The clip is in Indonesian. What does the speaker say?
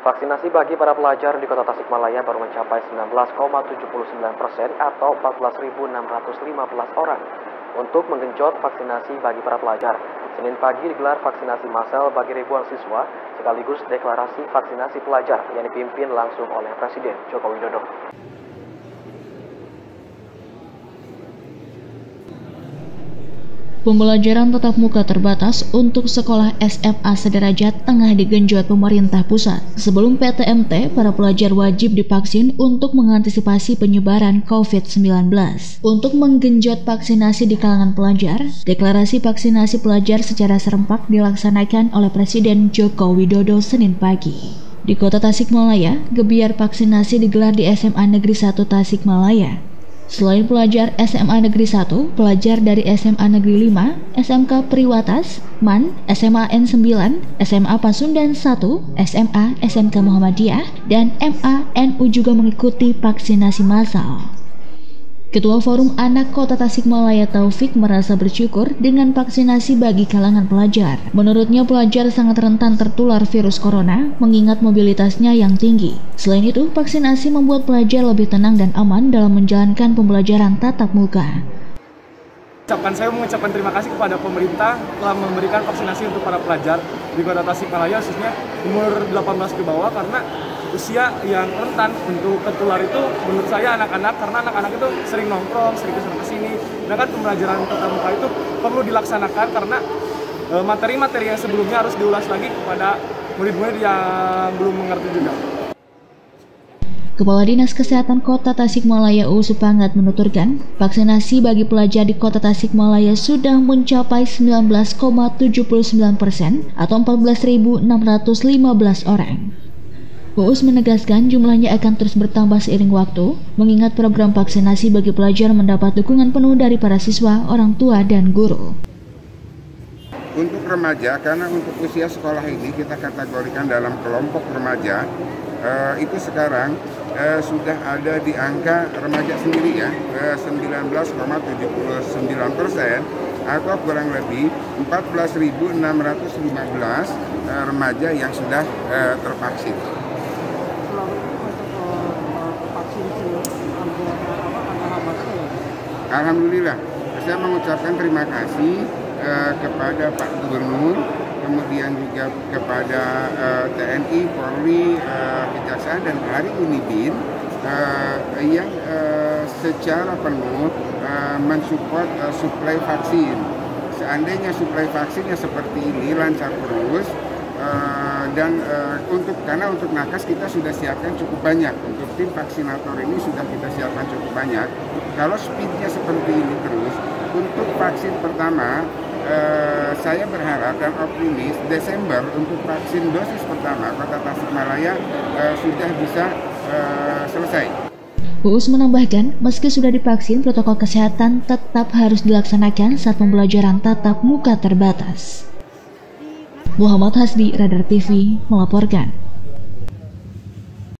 Vaksinasi bagi para pelajar di kota Tasikmalaya baru mencapai 19,79 persen atau 14.615 orang. Untuk menggenjot vaksinasi bagi para pelajar, Senin pagi digelar vaksinasi massal bagi ribuan siswa sekaligus deklarasi vaksinasi pelajar yang dipimpin langsung oleh Presiden Joko Widodo. Pembelajaran tatap muka terbatas untuk sekolah SMA sederajat tengah digenjot pemerintah pusat. Sebelum PTMT, para pelajar wajib divaksin untuk mengantisipasi penyebaran COVID-19. Untuk menggenjot vaksinasi di kalangan pelajar, deklarasi vaksinasi pelajar secara serempak dilaksanakan oleh Presiden Joko Widodo Senin pagi. Di kota Tasikmalaya, gebiar vaksinasi digelar di SMA Negeri 1 Tasikmalaya. Selain pelajar SMA Negeri 1, pelajar dari SMA Negeri 5, SMK Priwatas, MAN, SMA N9, SMA Pasundan 1, SMA SMK Muhammadiyah, dan MA NU juga mengikuti vaksinasi massal. Ketua Forum Anak Kota Tasikmalaya Taufik merasa bersyukur dengan vaksinasi bagi kalangan pelajar. Menurutnya pelajar sangat rentan tertular virus corona mengingat mobilitasnya yang tinggi. Selain itu, vaksinasi membuat pelajar lebih tenang dan aman dalam menjalankan pembelajaran tatap muka. Ucapan saya mengucapkan terima kasih kepada pemerintah telah memberikan vaksinasi untuk para pelajar di Kota Tasikmalaya khususnya umur 18 ke bawah karena usia yang rentan untuk tertular itu menurut saya anak-anak karena anak-anak itu sering nongkrong, sering ke sana ke sini. kan pembelajaran tatap muka itu perlu dilaksanakan karena e, materi-materi yang sebelumnya harus diulas lagi kepada murid-murid yang belum mengerti juga. Kepala Dinas Kesehatan Kota Tasikmalaya U Supangat menuturkan, vaksinasi bagi pelajar di Kota Tasikmalaya sudah mencapai 19,79 persen atau 14.615 orang. Uus menegaskan jumlahnya akan terus bertambah seiring waktu, mengingat program vaksinasi bagi pelajar mendapat dukungan penuh dari para siswa, orang tua, dan guru. Untuk remaja, karena untuk usia sekolah ini kita kategorikan dalam kelompok remaja, eh, itu sekarang eh, sudah ada di angka remaja sendiri ya, eh, 19,79 persen atau kurang lebih 14.615 eh, remaja yang sudah eh, tervaksin. Alhamdulillah, saya mengucapkan terima kasih uh, kepada Pak Gubernur, kemudian juga kepada eh, TNI, Polri, uh, Kejaksaan dan hari ini BIN uh, yang uh, secara penuh uh, mensupport uh, suplai vaksin. Seandainya suplai vaksinnya seperti ini lancar terus, Uh, dan uh, untuk karena untuk nakes kita sudah siapkan cukup banyak. Untuk tim vaksinator ini sudah kita siapkan cukup banyak. Kalau speednya seperti ini terus untuk vaksin pertama uh, saya berharap dan optimis Desember untuk vaksin dosis pertama kota Tasikmalaya uh, sudah bisa uh, selesai. Uus menambahkan, meski sudah divaksin, protokol kesehatan tetap harus dilaksanakan saat pembelajaran tatap muka terbatas. Muhammad Hasbi, Radar TV, melaporkan.